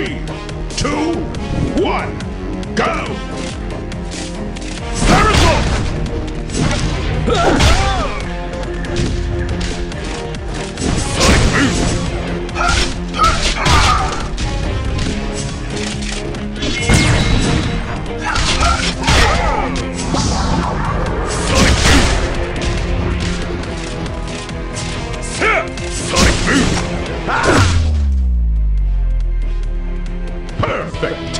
Three! Spectacular.